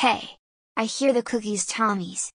Hey! I hear the cookies Tommy's!